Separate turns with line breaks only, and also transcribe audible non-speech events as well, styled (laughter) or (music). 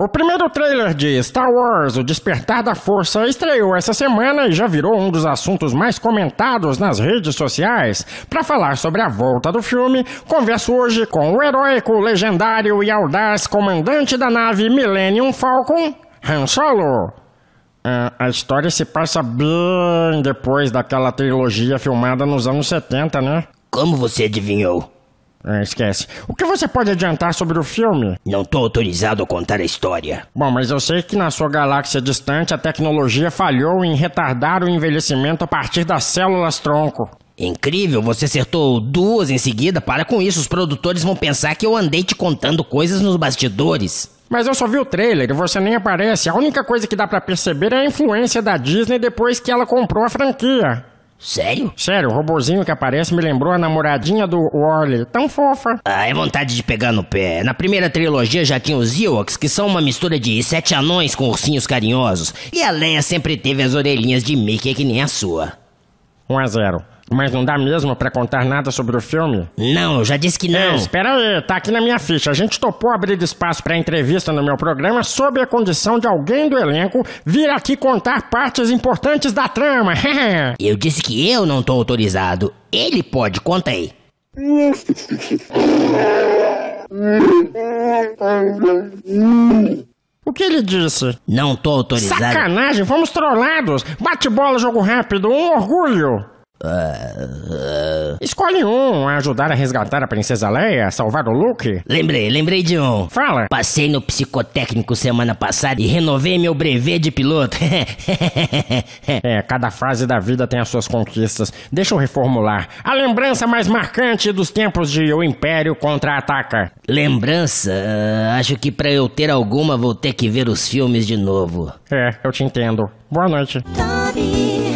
O primeiro trailer de Star Wars, O Despertar da Força, estreou essa semana e já virou um dos assuntos mais comentados nas redes sociais. Para falar sobre a volta do filme, converso hoje com o heróico, legendário e audaz comandante da nave Millennium Falcon, Han Solo. Ah, a história se passa bem depois daquela trilogia filmada nos anos 70, né?
Como você adivinhou?
Ah, esquece. O que você pode adiantar sobre o filme?
Não tô autorizado a contar a história.
Bom, mas eu sei que na sua galáxia distante a tecnologia falhou em retardar o envelhecimento a partir das células tronco.
Incrível, você acertou duas em seguida. Para com isso, os produtores vão pensar que eu andei te contando coisas nos bastidores.
Mas eu só vi o trailer e você nem aparece. A única coisa que dá pra perceber é a influência da Disney depois que ela comprou a franquia.
Sério?
Sério, o robozinho que aparece me lembrou a namoradinha do Wally. Tão fofa.
Ah, é vontade de pegar no pé. Na primeira trilogia já tinha os Ewoks, que são uma mistura de sete anões com ursinhos carinhosos. E a Leia sempre teve as orelhinhas de Mickey que nem a sua.
1 a 0. Mas não dá mesmo pra contar nada sobre o filme?
Não, eu já disse que não.
espera aí, tá aqui na minha ficha. A gente topou abrir espaço pra entrevista no meu programa sob a condição de alguém do elenco vir aqui contar partes importantes da trama. (laughs)
Eu disse que eu não tô autorizado. Ele pode, conta aí.
o que ele disse?
Não tô autorizado.
Sacanagem, fomos trollados. Bate bola, jogo rápido, um orgulho. Escolhe um, ajudar a resgatar a princesa Leia, salvar o Luke.
Lembrei, lembrei de um.
Fala.
Passei no psicotécnico semana passada e renovei meu brevet de piloto. (laughs)
É, cada fase da vida tem as suas conquistas. Deixa eu reformular. A lembrança mais marcante dos tempos de O Império contra-ataca.
Lembrança? ah, acho que pra eu ter alguma vou ter que ver os filmes de novo.
É, eu te entendo. Boa noite.
Toby, entrevista.